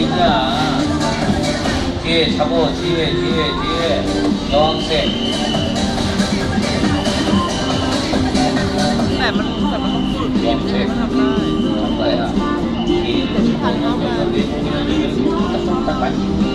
ที่จับโอ้ที่ที่어뒤에 뒤에 뒤에 노란색 แต่มันแต่มันต้องฝึกทีมใช่ไหมทำได้ 잡아야 뒤에 잡아야